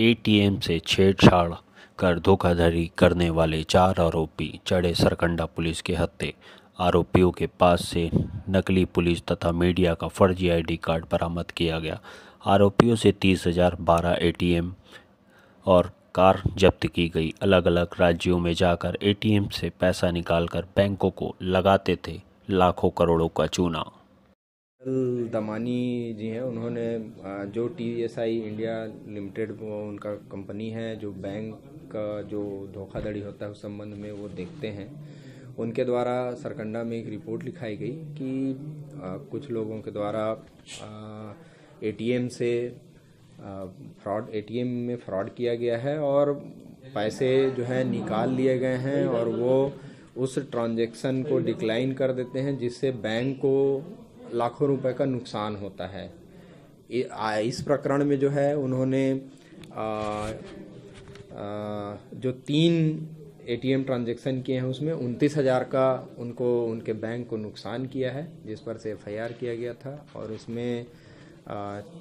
ATM से छेड़छाड़ कर धोखाधड़ी करने वाले चार आरोपी चढ़े सरकंडा पुलिस के हत्थे। आरोपियों के पास से नकली पुलिस तथा मीडिया का फर्जी आईडी कार्ड बरामद किया गया। आरोपियों से तीस हज़ार बारह एटीएम और कार जब्त की गई। अलग अलग राज्यों में जाकर एटीएम से पैसा निकालकर बैंकों को लगाते थे लाखों करोड़ों का चूना। दमानी जी हैं, उन्होंने जो T S I India limited उनका कंपनी है, जो बैंक का जो धोखाधड़ी होता है उस संबंध में, वो देखते हैं। उनके द्वारा सरकंडा में एक रिपोर्ट लिखाई गई कि कुछ लोगों के द्वारा एटीएम से फ्रॉड एटीएम में फ्रॉड किया गया है और पैसे जो है निकाल लिए गए हैं और वो उस ट्रांजैक्शन को डिक्लाइन कर देते हैं, जिससे बैंक को लाखों रुपए का नुकसान होता है। इस प्रकरण में जो है उन्होंने आ, आ, जो तीन एटीएम ट्रांजैक्शन किए हैं उसमें उनतीस हज़ार का उनको उनके बैंक को नुकसान किया है जिस पर से एफआईआर किया गया था और उसमें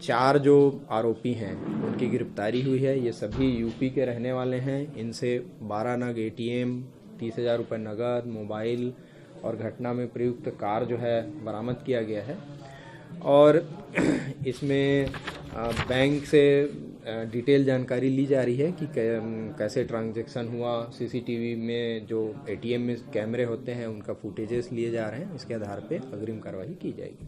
चार जो आरोपी हैं उनकी गिरफ्तारी हुई है। ये सभी यूपी के रहने वाले हैं। इनसे बारह नग एटीएम तीस हज़ार रुपये नगद मोबाइल और घटना में प्रयुक्त कार जो है बरामद किया गया है। और इसमें बैंक से डिटेल जानकारी ली जा रही है कि कैसे ट्रांजैक्शन हुआ। सीसीटीवी में जो एटीएम में कैमरे होते हैं, उनका फुटेजेस लिए जा रहे हैं। इसके आधार पे अग्रिम कार्रवाई की जाएगी।